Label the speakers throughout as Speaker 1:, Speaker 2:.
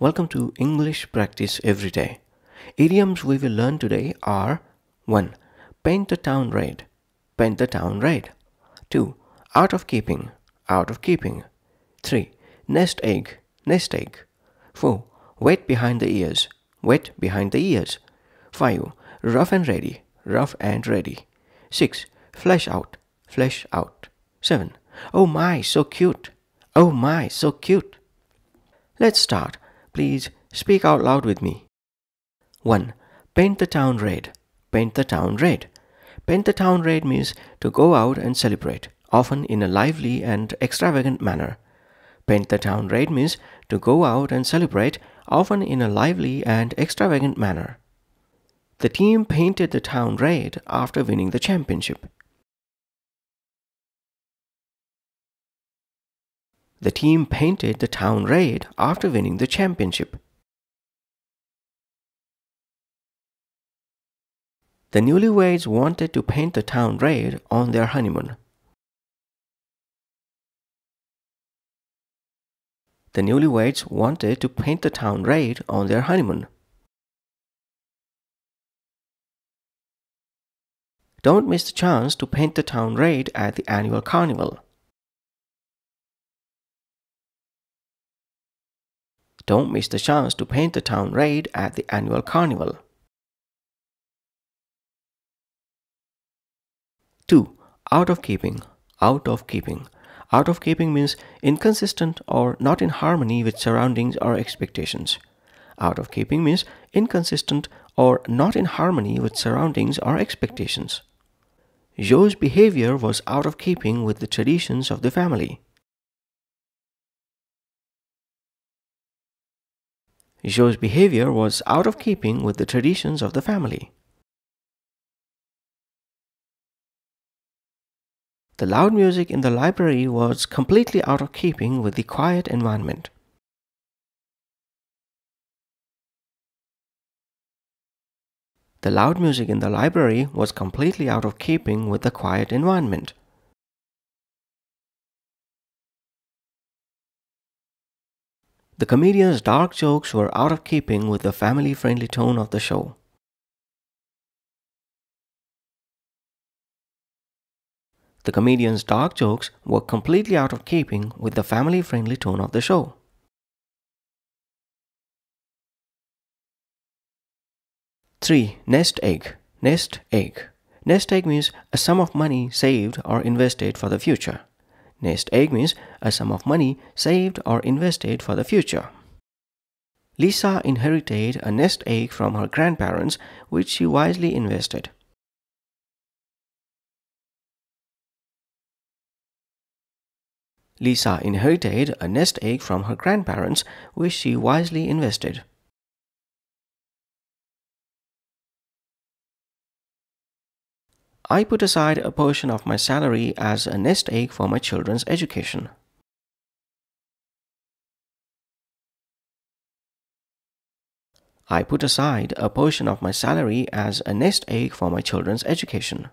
Speaker 1: Welcome to English Practice Every Day. Idioms we will learn today are 1. Paint the town red. Paint the town red. 2. Out of keeping. Out of keeping. 3. Nest egg. Nest egg. 4. Wet behind the ears. Wet behind the ears. 5. Rough and ready. Rough and ready. 6. Flesh out. Flesh out. 7. Oh my, so cute. Oh my, so cute. Let's start. Please speak out loud with me. 1. Paint the town red. Paint the town red. Paint the town red means to go out and celebrate, often in a lively and extravagant manner. Paint the town red means to go out and celebrate, often in a lively and extravagant manner. The team painted the town red after winning the championship. The team painted the town red after winning the championship. The newlyweds wanted to paint the town red on their honeymoon. The newlyweds wanted to paint the town red on their honeymoon. Don't miss the chance to paint the town red at the annual carnival. Don't miss the chance to paint the town red at the annual carnival. 2. Out of keeping. Out of keeping. Out of keeping means inconsistent or not in harmony with surroundings or expectations. Out of keeping means inconsistent or not in harmony with surroundings or expectations. Joe's behavior was out of keeping with the traditions of the family. Joe's behavior was out of keeping with the traditions of the family. The loud music in the library was completely out of keeping with the quiet environment. The loud music in the library was completely out of keeping with the quiet environment. The comedian's dark jokes were out of keeping with the family friendly tone of the show. The comedian's dark jokes were completely out of keeping with the family friendly tone of the show. Three nest egg. Nest egg. Nest egg means a sum of money saved or invested for the future. Nest egg means a sum of money saved or invested for the future. Lisa inherited a nest egg from her grandparents, which she wisely invested. Lisa inherited a nest egg from her grandparents, which she wisely invested. I put aside a portion of my salary as a nest egg for my children's education. I put aside a portion of my salary as a nest egg for my children's education.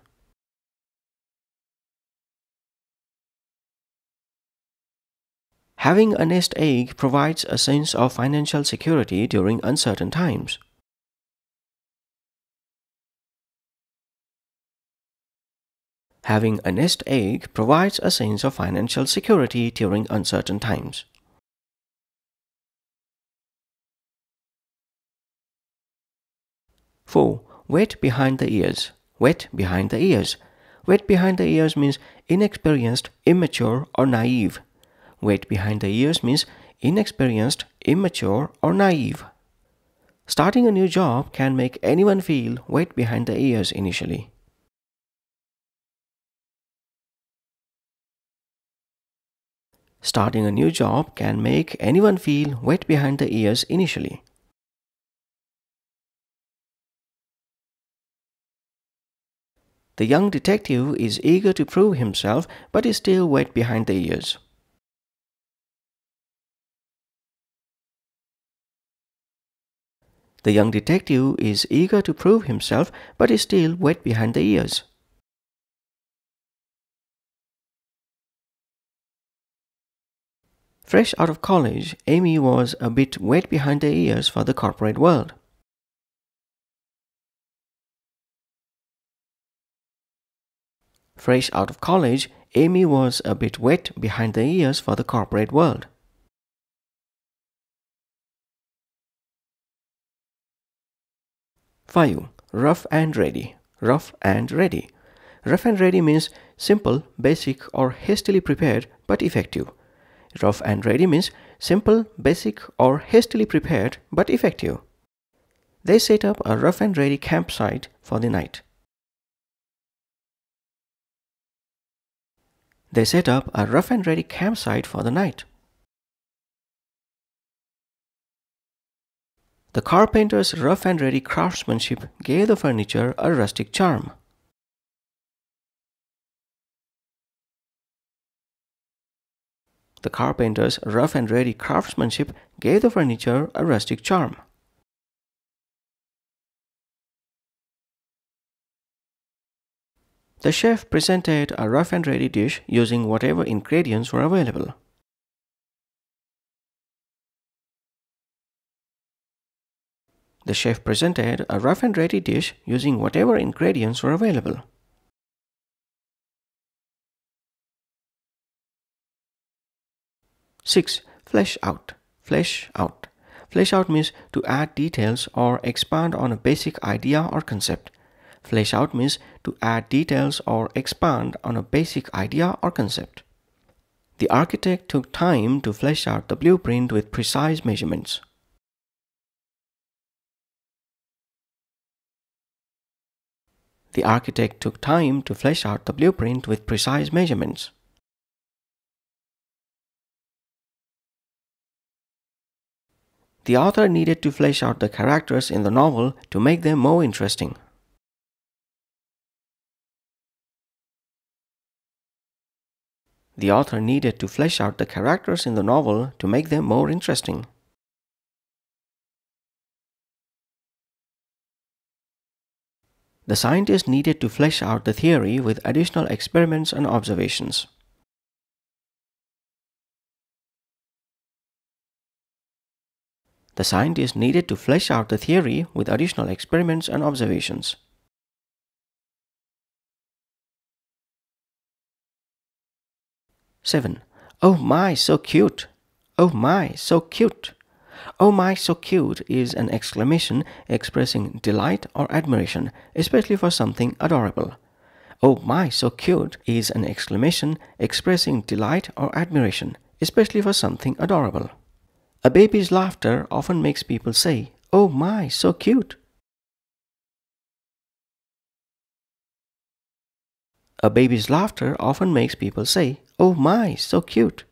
Speaker 1: Having a nest egg provides a sense of financial security during uncertain times. Having a nest egg provides a sense of financial security during uncertain times. Four, wet behind the ears. Wet behind the ears. Wet behind the ears means inexperienced, immature, or naive. Wet behind the ears means inexperienced, immature, or naive. Starting a new job can make anyone feel wet behind the ears initially. Starting a new job can make anyone feel wet behind the ears initially. The young detective is eager to prove himself but is still wet behind the ears. The young detective is eager to prove himself but is still wet behind the ears. Fresh out of college, Amy was a bit wet behind the ears for the corporate world. Fresh out of college, Amy was a bit wet behind the ears for the corporate world. Five, rough and ready. Rough and ready. Rough and ready means simple, basic, or hastily prepared but effective. Rough and ready means simple, basic, or hastily prepared but effective. They set up a rough and ready campsite for the night. They set up a rough and ready campsite for the night. The carpenter's rough and ready craftsmanship gave the furniture a rustic charm. The carpenter's rough and ready craftsmanship gave the furniture a rustic charm. The chef presented a rough and ready dish using whatever ingredients were available. The chef presented a rough and ready dish using whatever ingredients were available. Six, flesh out. Flesh out. Flesh out means to add details or expand on a basic idea or concept. Flesh out means to add details or expand on a basic idea or concept. The architect took time to flesh out the blueprint with precise measurements. The architect took time to flesh out the blueprint with precise measurements. The author needed to flesh out the characters in the novel to make them more interesting. The author needed to flesh out the characters in the novel to make them more interesting. The scientist needed to flesh out the theory with additional experiments and observations. The scientist needed to flesh out the theory with additional experiments and observations. Seven. Oh my, so cute! Oh my, so cute! Oh my, so cute is an exclamation expressing delight or admiration, especially for something adorable. Oh my, so cute is an exclamation expressing delight or admiration, especially for something adorable. A baby's laughter often makes people say, Oh my, so cute. A baby's laughter often makes people say, Oh my, so cute.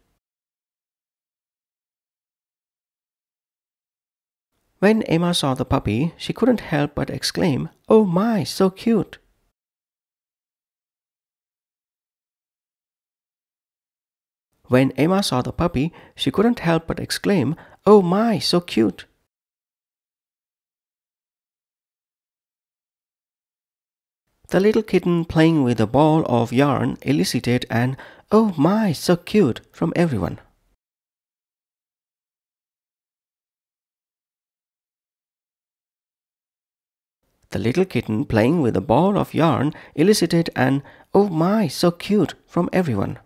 Speaker 1: When Emma saw the puppy, she couldn't help but exclaim, Oh my, so cute. When Emma saw the puppy, she couldn't help but exclaim, Oh my, so cute. The little kitten playing with a ball of yarn elicited an Oh my, so cute from everyone. The little kitten playing with a ball of yarn elicited an Oh my, so cute from everyone.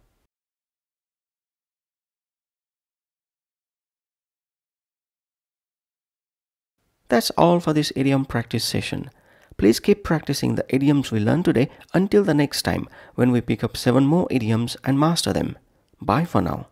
Speaker 1: That's all for this idiom practice session. Please keep practicing the idioms we learned today until the next time when we pick up 7 more idioms and master them. Bye for now.